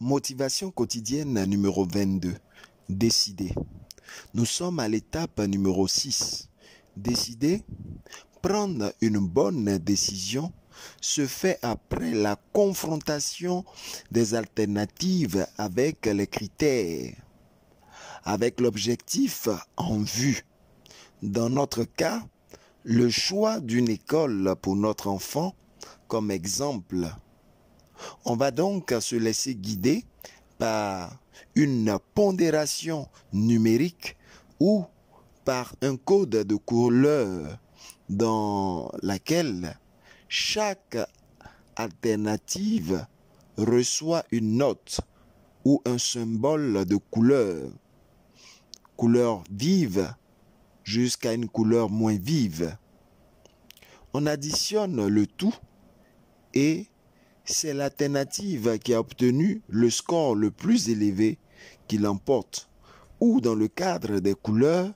Motivation quotidienne numéro 22. Décider. Nous sommes à l'étape numéro 6. Décider. Prendre une bonne décision se fait après la confrontation des alternatives avec les critères, avec l'objectif en vue. Dans notre cas, le choix d'une école pour notre enfant comme exemple. On va donc se laisser guider par une pondération numérique ou par un code de couleur dans laquelle chaque alternative reçoit une note ou un symbole de couleur. Couleur vive jusqu'à une couleur moins vive. On additionne le tout et c'est l'alternative qui a obtenu le score le plus élevé qui l'emporte. Ou dans le cadre des couleurs,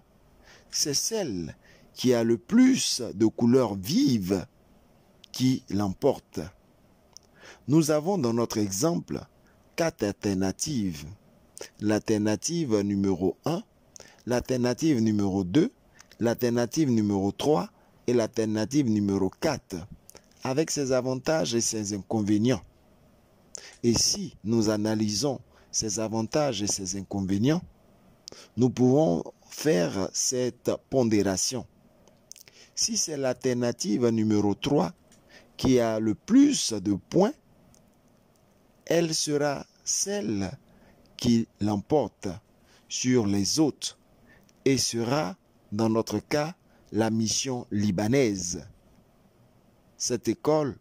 c'est celle qui a le plus de couleurs vives qui l'emporte. Nous avons dans notre exemple quatre alternatives. L'alternative numéro 1, l'alternative numéro 2, l'alternative numéro 3 et l'alternative numéro 4, avec ses avantages et ses inconvénients. Et si nous analysons ces avantages et ces inconvénients, nous pouvons faire cette pondération. Si c'est l'alternative numéro 3 qui a le plus de points, elle sera celle qui l'emporte sur les autres et sera, dans notre cas, la mission libanaise. Cette école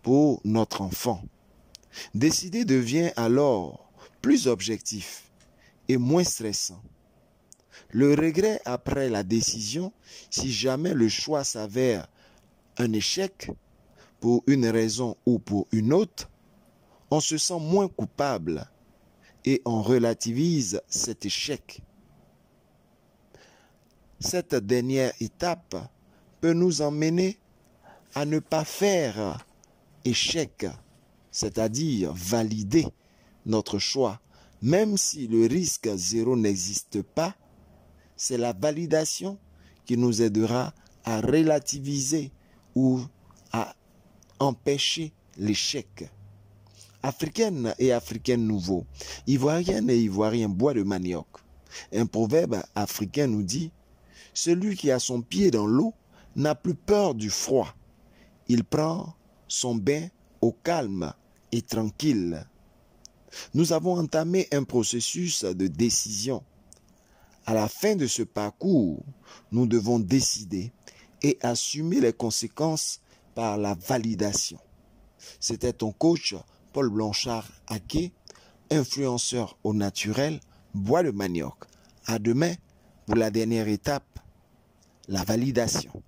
pour notre enfant. Décider devient alors plus objectif et moins stressant. Le regret après la décision, si jamais le choix s'avère un échec, pour une raison ou pour une autre, on se sent moins coupable et on relativise cet échec. Cette dernière étape peut nous emmener à ne pas faire échec, c'est-à-dire valider notre choix, même si le risque zéro n'existe pas, c'est la validation qui nous aidera à relativiser ou à empêcher l'échec. Africaine et africain nouveau, ivoirienne et ivoirien bois de manioc. Un proverbe africain nous dit Celui qui a son pied dans l'eau n'a plus peur du froid. Il prend son bain au calme et tranquille. Nous avons entamé un processus de décision. À la fin de ce parcours, nous devons décider et assumer les conséquences par la validation. C'était ton coach Paul Blanchard Aké, influenceur au naturel, bois le manioc. À demain pour la dernière étape, la validation.